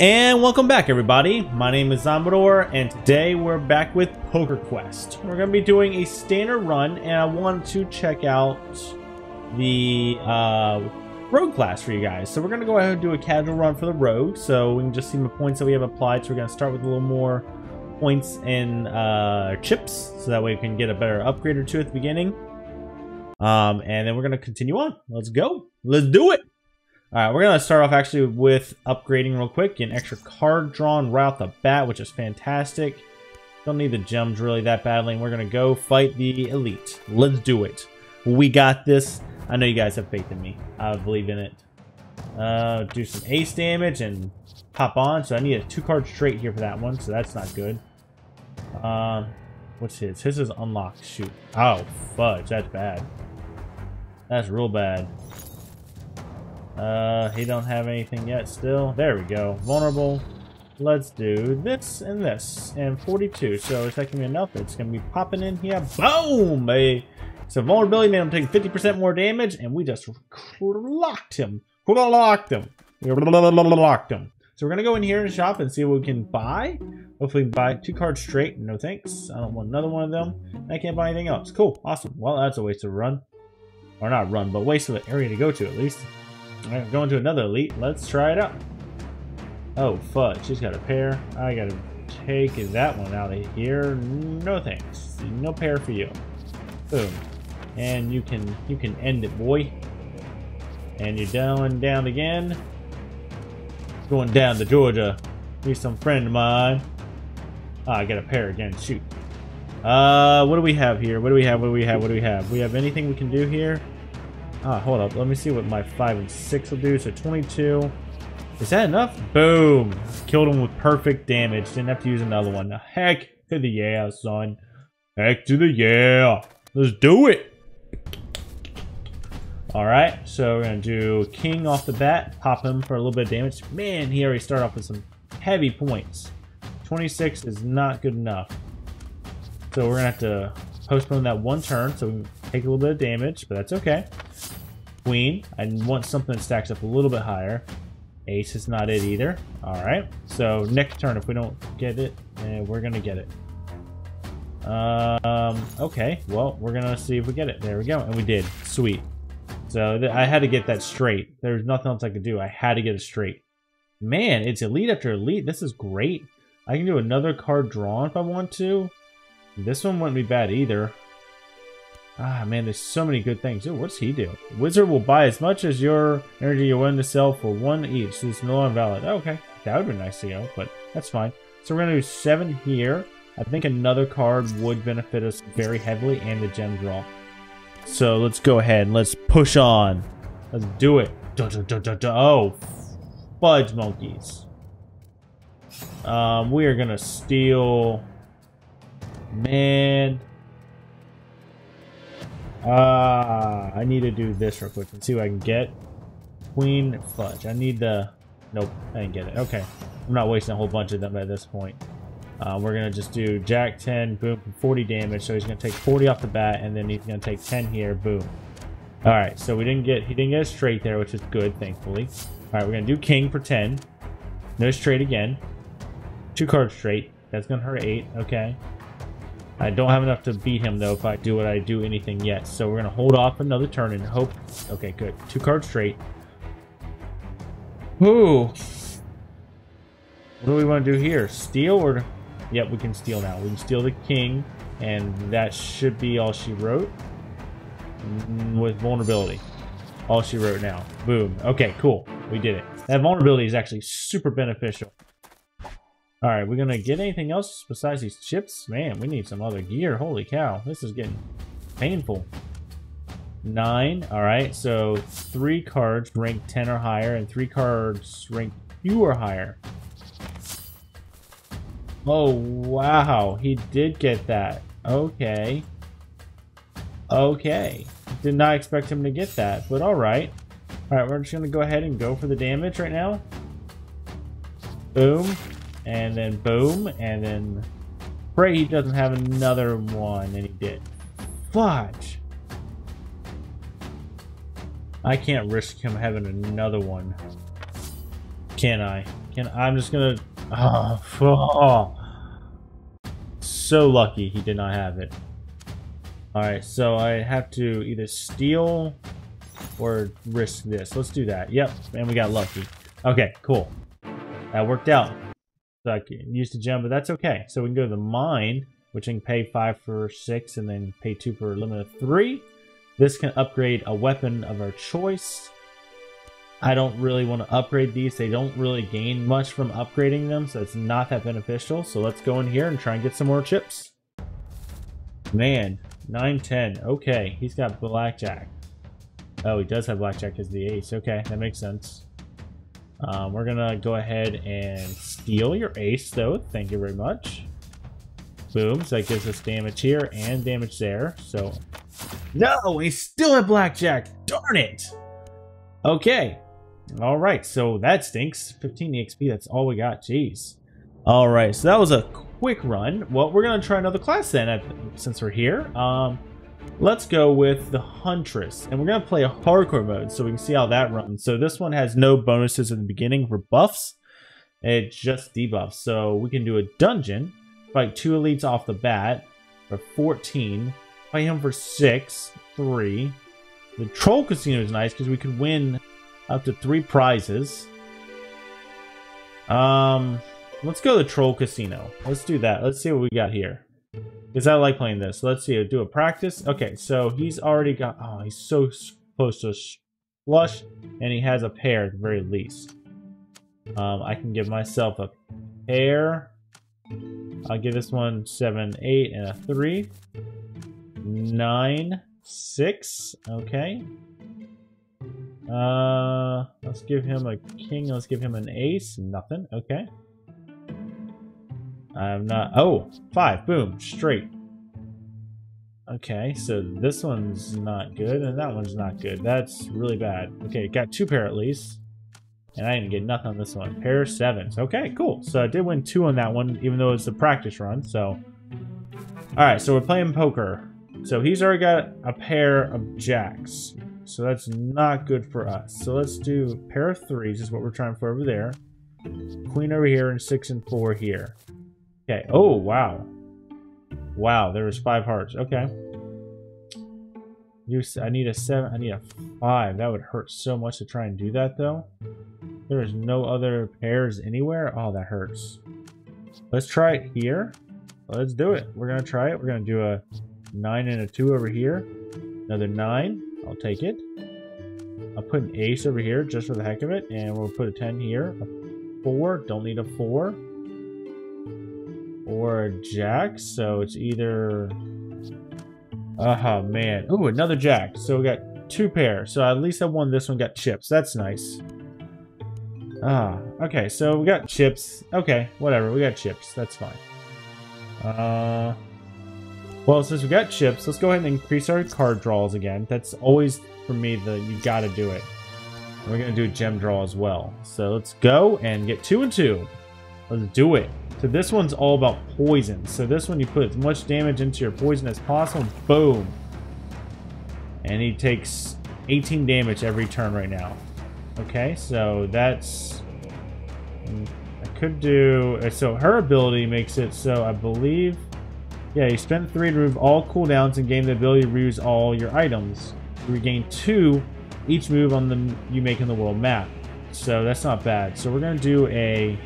And welcome back everybody, my name is Xamador, and today we're back with Poker Quest. We're going to be doing a standard run, and I want to check out the uh, rogue class for you guys. So we're going to go ahead and do a casual run for the rogue, so we can just see the points that we have applied. So we're going to start with a little more points and uh, chips, so that way we can get a better upgrade or two at the beginning. Um, and then we're going to continue on. Let's go. Let's do it. Alright, we're going to start off actually with upgrading real quick. Get an extra card drawn right off the bat, which is fantastic. Don't need the gems really that badly. And we're going to go fight the elite. Let's do it. We got this. I know you guys have faith in me. I believe in it. Uh, do some ace damage and pop on. So I need a two card straight here for that one. So that's not good. Um, what's his? His is unlocked. Shoot. Oh, fudge. That's bad. That's real bad. Uh, he don't have anything yet still. There we go. Vulnerable. Let's do this and this. And 42. So going to be enough? It's going to be popping in here. Boom! Baby. So vulnerability made him take 50% more damage, and we just locked him. Locked him. Locked him. So we're going to go in here and shop and see what we can buy. Hopefully buy two cards straight. No thanks. I don't want another one of them. I can't buy anything else. Cool. Awesome. Well, that's a waste of run. Or not run, but waste of an area to go to at least. Alright, going to another elite. Let's try it out. Oh, fudge. She's got a pair. I gotta take that one out of here. No thanks. No pair for you. Boom. And you can you can end it, boy. And you're down down again. Going down to Georgia. He's some friend of mine. Ah, I got a pair again. Shoot. Uh, what do we have here? What do we have? What do we have? What do we have? We have anything we can do here? Ah, hold up. Let me see what my 5 and 6 will do. So 22. Is that enough? Boom. Killed him with perfect damage. Didn't have to use another one. Heck to the yeah, son. Heck to the yeah. Let's do it. Alright, so we're going to do King off the bat. Pop him for a little bit of damage. Man, he already started off with some heavy points. 26 is not good enough. So we're going to have to postpone that one turn so we can take a little bit of damage, but that's okay. Queen. I want something that stacks up a little bit higher. Ace is not it either. Alright, so next turn, if we don't get it, eh, we're to get it. Um, okay, well, we're to see if we get it. There we go, and we did. Sweet. So I had to get that straight. There's nothing else I could do. I had to get it straight. Man, it's elite after elite. This is great. I can do another card drawn if I want to. This one wouldn't be bad either. Ah, man, there's so many good things. Ooh, what's he do? Wizard will buy as much as your energy you're willing to sell for one each. This is no longer valid. okay, that would be nice to go, but that's fine. So we're going to do seven here. I think another card would benefit us very heavily and the gem draw. So let's go ahead and let's push on. Let's do it. Oh, fudge monkeys. Um, we are going to steal... Man, uh, I need to do this real quick and see what I can get. Queen fudge. I need the... Nope, I didn't get it. Okay. I'm not wasting a whole bunch of them at this point. Uh, we're going to just do Jack 10, boom, 40 damage. So he's going to take 40 off the bat, and then he's going to take 10 here, boom. Alright, so we didn't get, he didn't get a straight there, which is good, thankfully. Alright, we're going to do King for 10. No straight again. Two cards straight. That's going to hurt 8, okay. I don't have enough to beat him, though, if I do what I do anything yet. So we're going to hold off another turn and hope... Okay, good. Two cards straight. Ooh. What do we want to do here? Steal or... Yep, we can steal now. We can steal the king, and that should be all she wrote. Mm, with vulnerability. All she wrote now. Boom. Okay, cool. We did it. That vulnerability is actually super beneficial. Alright, we're gonna get anything else besides these chips? Man, we need some other gear. Holy cow, this is getting painful. Nine. Alright, so three cards rank 10 or higher, and three cards rank few or higher. Oh, wow. He did get that. Okay. Okay. Did not expect him to get that, but alright. Alright, we're just gonna go ahead and go for the damage right now. Boom and then boom, and then pray he doesn't have another one, and he did. Fudge! I can't risk him having another one. Can I? Can I'm just gonna... Oh, oh. So lucky he did not have it. Alright, so I have to either steal or risk this. Let's do that. Yep, and we got lucky. Okay, cool. That worked out. I can use the gem, but that's okay. So we can go to the mine, which can pay 5 for 6 and then pay 2 for a limit of 3. This can upgrade a weapon of our choice. I don't really want to upgrade these. They don't really gain much from upgrading them, so it's not that beneficial. So let's go in here and try and get some more chips. Man, 910. Okay, he's got blackjack. Oh, he does have blackjack as the ace. Okay, that makes sense. Um, we're gonna go ahead and steal your ace, though. Thank you very much. Boom. So that gives us damage here and damage there. So, no, he still had blackjack. Darn it. Okay. All right. So that stinks. 15 EXP. That's all we got. Jeez. All right. So that was a quick run. Well, we're gonna try another class then, since we're here. Um, Let's go with the Huntress, and we're going to play a hardcore mode so we can see how that runs. So this one has no bonuses in the beginning for buffs, it's just debuffs. So we can do a dungeon, fight two elites off the bat for 14, fight him for 6, 3. The Troll Casino is nice because we could win up to 3 prizes. Um, let's go to the Troll Casino. Let's do that. Let's see what we got here. Because I like playing this. let's see. Do a practice. Okay, so he's already got... Oh, he's so close to flush. And he has a pair at the very least. Um, I can give myself a pair. I'll give this one 7, 8, and a 3. 9, 6. Okay. Uh, let's give him a king. Let's give him an ace. Nothing. Okay. I'm not... Oh, five. Boom. Straight. Okay, so this one's not good, and that one's not good. That's really bad. Okay, got two pair at least. And I didn't get nothing on this one. Pair sevens. Okay, cool. So I did win two on that one, even though it's a practice run, so... Alright, so we're playing poker. So he's already got a pair of jacks. So that's not good for us. So let's do pair of threes is what we're trying for over there. Queen over here and six and four here. Okay. Oh, wow. Wow, there was five hearts. Okay. I need a seven. I need a five. That would hurt so much to try and do that, though. There is no other pairs anywhere. Oh, that hurts. Let's try it here. Let's do it. We're going to try it. We're going to do a nine and a two over here. Another nine. I'll take it. I'll put an ace over here just for the heck of it. And we'll put a 10 here. A four. Don't need a four or a jack, so it's either... Oh, man. Ooh, another jack. So we got two pairs. So at least I won this one, got chips. That's nice. Ah, okay, so we got chips. Okay, whatever, we got chips. That's fine. Uh, well, since we got chips, let's go ahead and increase our card draws again. That's always, for me, the you gotta do it. And we're gonna do a gem draw as well. So let's go and get two and two. Let's do it. So this one's all about poison. So this one you put as much damage into your poison as possible. Boom. And he takes 18 damage every turn right now. Okay, so that's... I could do... Uh, so her ability makes it so I believe... Yeah, you spend 3 to remove all cooldowns and gain the ability to reuse all your items. You regain 2 each move on the you make in the world map. So that's not bad. So we're going to do a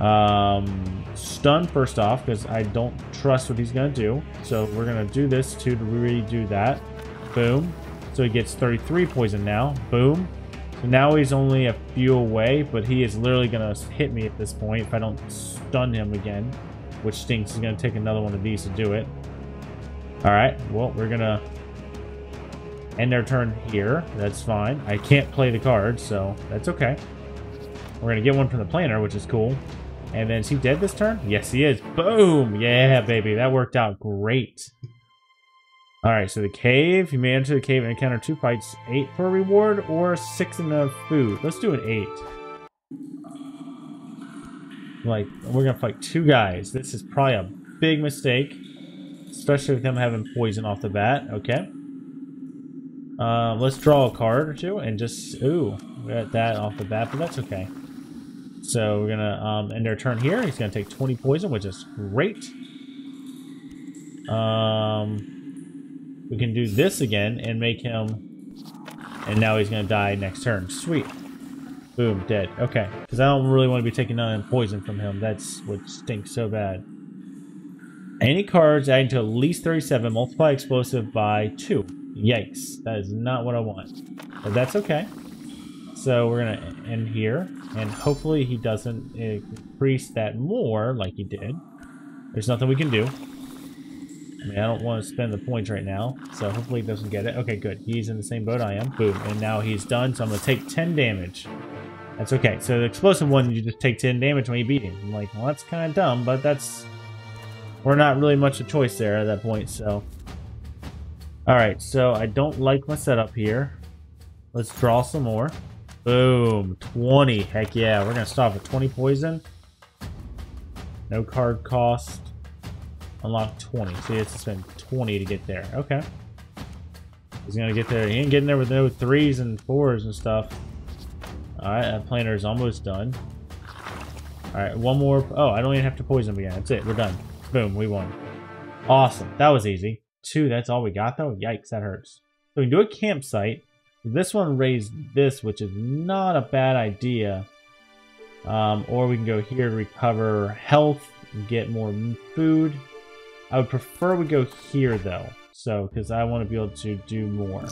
um, stun first off, because I don't trust what he's going to do. So we're going to do this to redo that. Boom. So he gets 33 poison now. Boom. So now he's only a few away, but he is literally going to hit me at this point if I don't stun him again. Which stinks. He's going to take another one of these to do it. Alright, well, we're going to end our turn here. That's fine. I can't play the card, so that's okay. We're going to get one from the planner, which is cool. And then he dead this turn? Yes, he is. Boom! Yeah, baby. That worked out great. Alright, so the cave. You may enter the cave and encounter two fights. Eight for a reward or six in the food. Let's do an eight. Like, we're gonna fight two guys. This is probably a big mistake. Especially with them having poison off the bat. Okay. Um, let's draw a card or two and just... Ooh, we got that off the bat, but that's okay. So we're gonna um, end our turn here. He's gonna take 20 poison, which is great. Um, we can do this again and make him, and now he's gonna die next turn. Sweet. Boom, dead. Okay, because I don't really want to be taking none poison from him. That's what stinks so bad. Any cards adding to at least 37 multiply explosive by 2. Yikes, that is not what I want. But that's okay. So we're going to end here, and hopefully he doesn't increase that more like he did. There's nothing we can do. I mean, I don't want to spend the points right now, so hopefully he doesn't get it. Okay, good. He's in the same boat I am. Boom. And now he's done, so I'm going to take 10 damage. That's okay. So the explosive one, you just take 10 damage when you beat him. I'm like, well, that's kind of dumb, but that's we're not really much of a choice there at that point, so. Alright, so I don't like my setup here. Let's draw some more. Boom, 20. Heck yeah, we're gonna stop with 20 poison. No card cost. Unlock 20. So he has to spend 20 to get there. Okay. He's gonna get there. He ain't getting there with no threes and fours and stuff. Alright, that planner is almost done. Alright, one more. Oh, I don't even have to poison him again. That's it. We're done. Boom, we won. Awesome. That was easy. Two, that's all we got though? Yikes, that hurts. So we can do a campsite. This one raised this, which is not a bad idea. Um, or we can go here to recover health and get more food. I would prefer we go here though. So, because I want to be able to do more.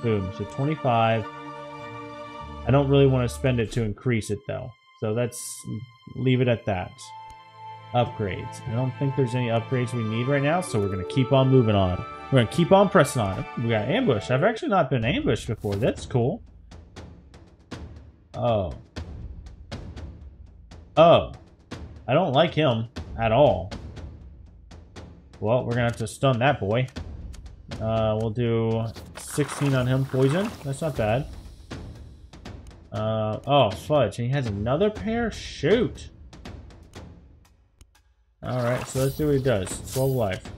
Boom. So 25. I don't really want to spend it to increase it though. So let's leave it at that upgrades. I don't think there's any upgrades we need right now, so we're going to keep on moving on. We're to keep on pressing on. him. We got ambush. I've actually not been ambushed before. That's cool. Oh. Oh. I don't like him at all. Well, we're to have to stun that boy. Uh, we'll do 16 on him poison. That's not bad. Uh, oh, fudge. And he has another pair? Shoot. Alright, so let's see what he does. 12 life.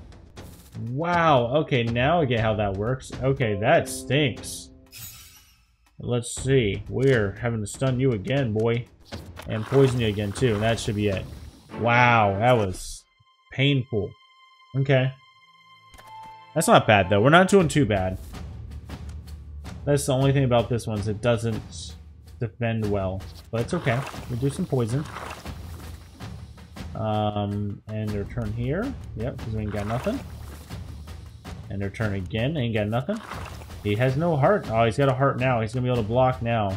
Wow, okay, now I get how that works. Okay, that stinks. Let's see. We're having to stun you again, boy. And poison you again, too. That should be it. Wow, that was painful. Okay. That's not bad, though. We're not doing too bad. That's the only thing about this one is it doesn't defend well. But it's okay. We'll do some poison. Um, and return here. Yep, because we ain't got nothing. And turn again. Ain't got nothing. He has no heart. Oh, he's got a heart now. He's going to be able to block now.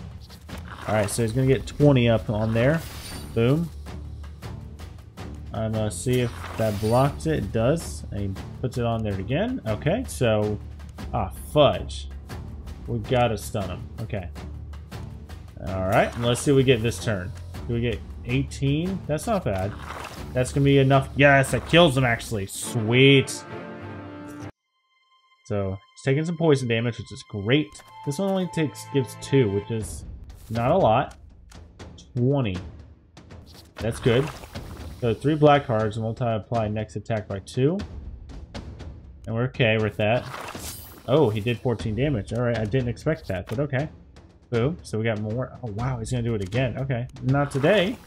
Alright, so he's going to get 20 up on there. Boom. I'm going to see if that blocks it. It does. And he puts it on there again. Okay, so... Ah, fudge. We got to stun him. Okay. Alright, let's see what we get this turn. Do we get 18? That's not bad. That's gonna be enough. Yes, that kills him actually. Sweet. So he's taking some poison damage, which is great. This one only takes gives two, which is not a lot. 20. That's good. So three black cards and multiply next attack by two. And we're okay with that. Oh, he did 14 damage. Alright, I didn't expect that, but okay. Boom. So we got more. Oh, wow, he's going to do it again. Okay. Not today.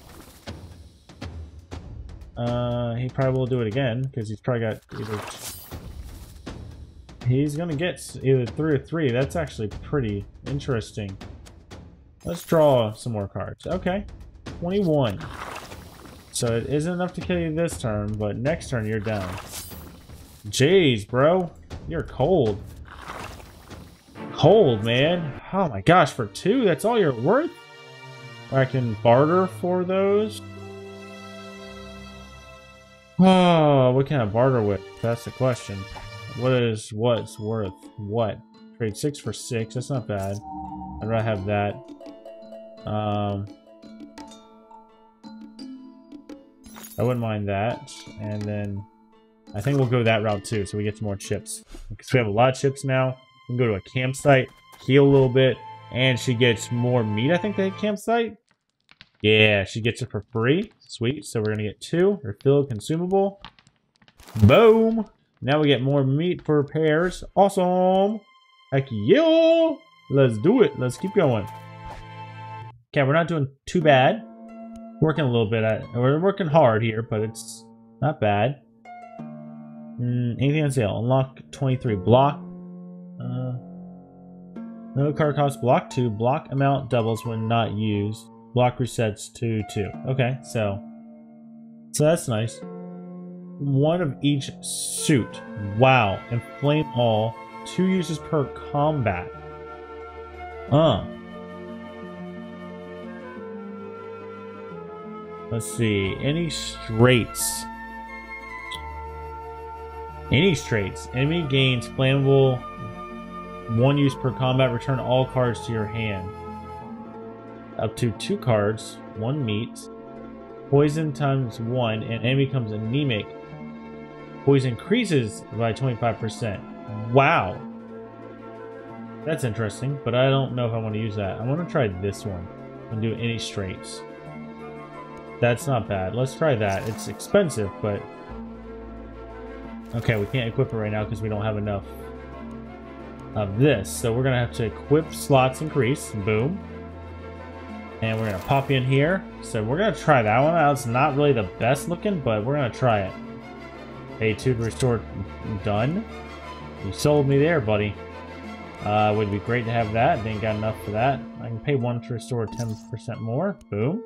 Uh, he probably will do it again, because he's probably got either... He's gonna get either three or three. That's actually pretty interesting. Let's draw some more cards. Okay. 21. So it isn't enough to kill you this turn, but next turn you're down. Jeez, bro. You're cold. Cold, man. Oh my gosh, for two, that's all you're worth? I can barter for those? Oh, what can I barter with? That's the question. What is what's worth what? Trade six for six. That's not bad. I'd rather have that. Um, I wouldn't mind that. And then I think we'll go that route too, so we get some more chips. Because we have a lot of chips now. We can go to a campsite, heal a little bit, and she gets more meat, I think, at campsite. Yeah, she gets it for free. Sweet. So we're going to get two. Refill consumable. Boom. Now we get more meat for pairs. Awesome. Heck yeah. Let's do it. Let's keep going. Okay, we're not doing too bad. Working a little bit at, we're working hard here, but it's not bad. Mm, anything on sale? Unlock 23. Block. Uh, no card cost block 2. Block amount doubles when not used. Block resets to 2. Okay, so. So that's nice. One of each suit. Wow. Inflame all. Two uses per combat. Huh. Let's see. Any straights? Any straights. Enemy gains flammable one use per combat. Return all cards to your hand. Up to two cards. One meat. Poison times one, and enemy becomes anemic. Poison increases by 25%. Wow. That's interesting, but I don't know if I want to use that. I want to try this one and do any straights. That's not bad. Let's try that. It's expensive, but Okay, we can't equip it right now because we don't have enough of this. So we're going to have to equip slots increase. Boom. And we're going to pop in here. So we're going to try that one out. It's not really the best looking, but we're going to try it. A2 to restore done. You sold me there, buddy. Uh, would be great to have that. Didn't got enough for that. I can pay one to restore 10% more. Boom.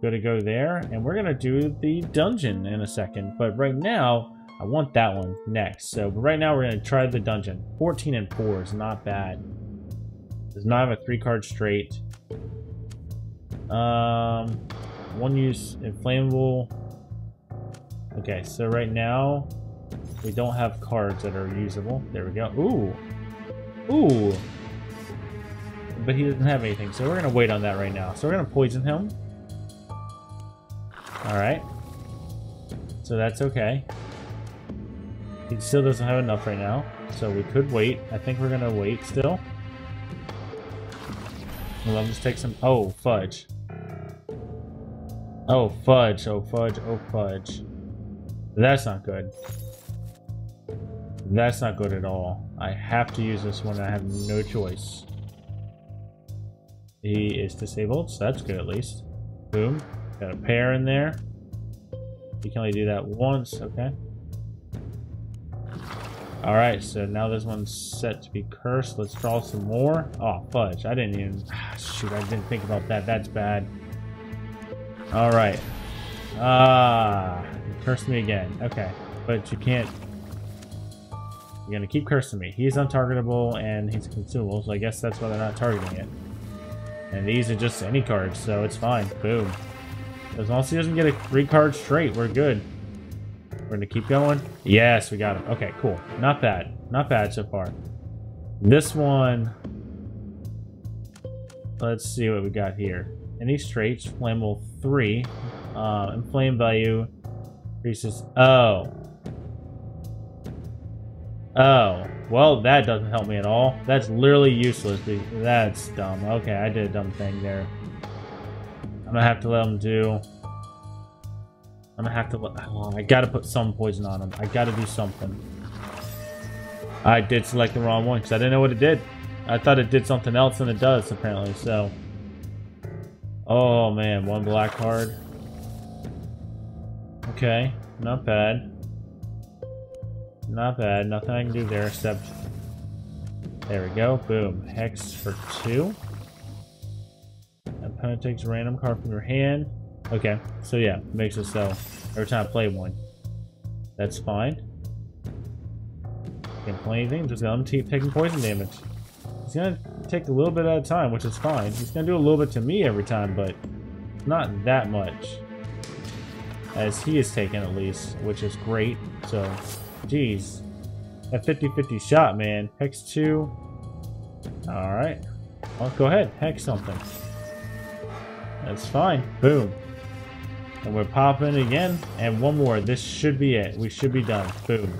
Good to go there. And we're going to do the dungeon in a second. But right now, I want that one next. So right now we're going to try the dungeon. 14 and 4 is not bad. Does not have a 3 card straight. Um, one use inflammable. Okay, so right now we don't have cards that are usable. There we go. Ooh. Ooh. But he doesn't have anything, so we're going to wait on that right now. So we're going to poison him. Alright. So that's okay. He still doesn't have enough right now, so we could wait. I think we're gonna wait still. Well, let me just take some... Oh, fudge. Oh, fudge. Oh, fudge. Oh, fudge. That's not good. That's not good at all. I have to use this one. I have no choice. He is disabled, so that's good at least. Boom. Got a pair in there. You can only do that once. Okay. Alright, so now this one's set to be cursed. Let's draw some more. Oh, fudge. I didn't even... Ah, shoot, I didn't think about that. That's bad. Alright. Ah, curse me again. Okay, but you can't... You're gonna keep cursing me. He's untargetable and he's consumable, so I guess that's why they're not targeting it. And these are just any cards, so it's fine. Boom. As long as he doesn't get a three card straight, we're good. We're gonna keep going. Yes, we got him. Okay, cool. Not bad. Not bad so far. This one... Let's see what we got here. Any straights, flammable 3. Uh, inflame value increases... Oh. Oh. Well, that doesn't help me at all. That's literally useless. That's dumb. Okay, I did a dumb thing there. I'm gonna have to let him do... I'm gonna have to let... Oh, I gotta put some poison on him. I gotta do something. I did select the wrong one because I didn't know what it did. I thought it did something else and it does, apparently, so... Oh, man. One black card. Okay. Not bad. Not bad. Nothing I can do there except... There we go. Boom. Hex for two. Opponent takes a random card from your hand. Okay, so yeah, makes it so every time I play one. That's fine. Can't play anything, just let him taking poison damage. He's gonna take a little bit at a time, which is fine. He's gonna do a little bit to me every time, but not that much. As he is taking at least, which is great. So, geez. A 50-50 shot, man. Hex 2. Alright. Well, go ahead. Hex something. That's fine. Boom. And we're popping again. And one more. This should be it. We should be done. Boom.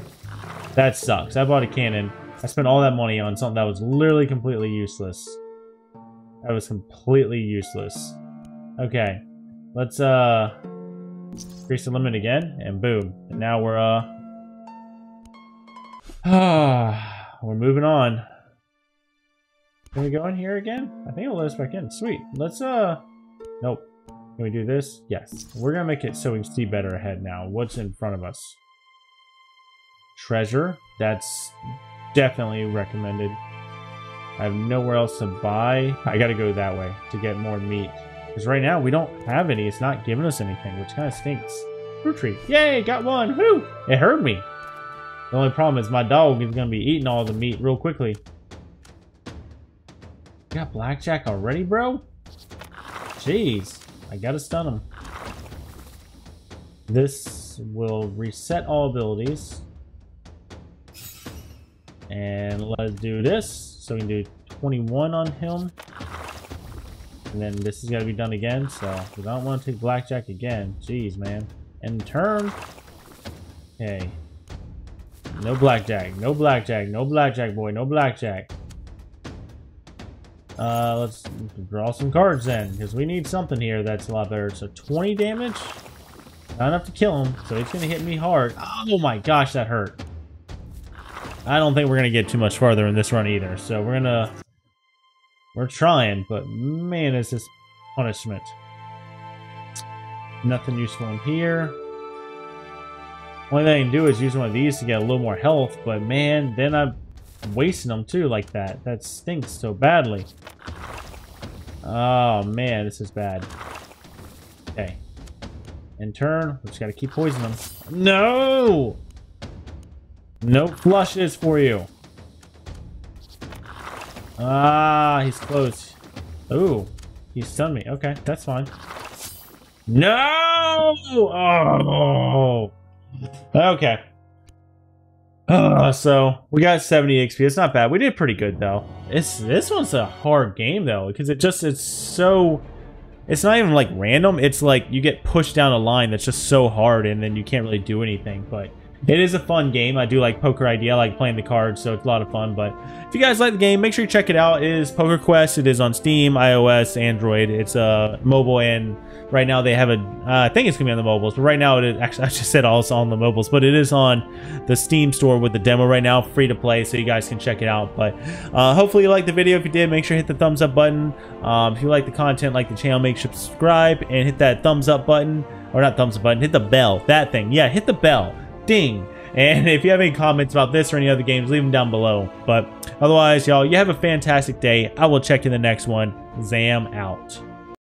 That sucks. I bought a cannon. I spent all that money on something that was literally completely useless. That was completely useless. Okay. Let's, uh... Increase the limit again. And boom. And now we're, uh... we're moving on. Can we go in here again? I think it'll let us back in. Sweet. Let's, uh... Nope. Can we do this? Yes. We're gonna make it so we can see better ahead now. What's in front of us? Treasure. That's definitely recommended. I have nowhere else to buy. I gotta go that way to get more meat. Because right now we don't have any. It's not giving us anything, which kind of stinks. Fruit tree. Yay, got one. Woo! It hurt me. The only problem is my dog is going to be eating all the meat real quickly. You got blackjack already, bro? Jeez. I gotta stun him. This will reset all abilities. And let's do this. So we can do 21 on him. And then this is got to be done again, so we don't want to take blackjack again. Jeez, man. And turn. Okay. No blackjack. No blackjack. No blackjack, boy. No blackjack. Uh, let's draw some cards then, because we need something here that's a lot better. So 20 damage. Not enough to kill him, so he's going to hit me hard. Oh my gosh, that hurt. I don't think we're going to get too much farther in this run either. So we're going to... We're trying, but man, is this punishment. Nothing useful in here. Only thing I can do is use one of these to get a little more health, but man, then I'm wasting them too like that. That stinks so badly. Oh man, this is bad. Okay. In turn, we just gotta keep poisoning them. No! No flushes for you. Ah, he's close. Ooh, he stunned me. Okay, that's fine. No! Oh! Okay. Uh, so we got 70 XP. It's not bad. We did pretty good though. It's this one's a hard game though because it just it's so. It's not even like random. It's like you get pushed down a line that's just so hard and then you can't really do anything. But it is a fun game. I do like Poker ID. I like playing the cards, so it's a lot of fun. But if you guys like the game, make sure you check it out. It is Poker Quest. It is on Steam, iOS, Android. It's uh, mobile, and right now they have a. Uh, I think it's gonna be on the mobiles, but right now it is actually I just said also on the mobiles, but it is on the Steam store with the demo right now, free to play, so you guys can check it out. But uh, hopefully you liked the video. If you did, make sure you hit the thumbs up button. Um, if you like the content, like the channel, make sure to subscribe and hit that thumbs up button, or not thumbs up button, hit the bell. That thing, yeah, hit the bell, ding. And if you have any comments about this or any other games, leave them down below. But otherwise, y'all, you have a fantastic day. I will check in the next one. Zam out.